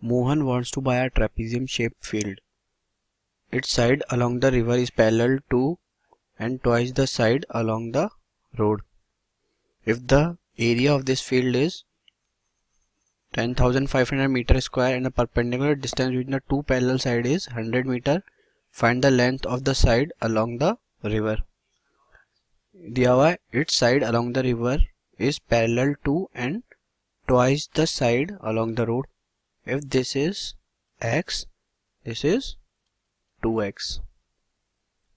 Mohan wants to buy a trapezium shaped field. Its side along the river is parallel to and twice the side along the road. If the area of this field is 10,500 meter square and the perpendicular distance between the two parallel sides is 100 meter, find the length of the side along the river. दिया हुआ its side along the river is parallel to and twice the side along the road if this is x this is 2x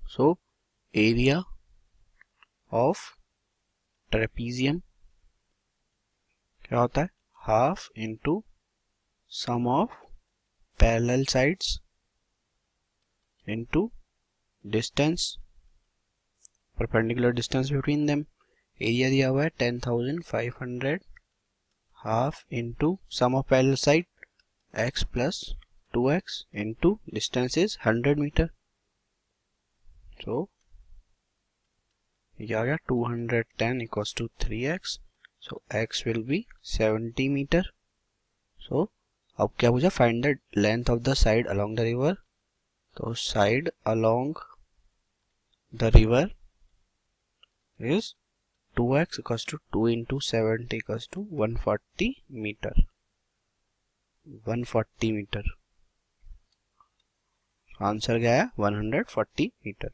so area of trapezium क्या होता है half into sum of parallel sides into distance perpendicular distance between them area दिया हुआ है 10500 half into sum of parallel side x plus 2x into distance is 100 meter so ये आ गया 210 equals to 3x so x will be 70 meter so अब क्या पूछा find the length of the side along the river तो side along the river is 2x equals to 2 into 70 equals to 140 meter 140 metre. Answer गया one hundred 140 metre.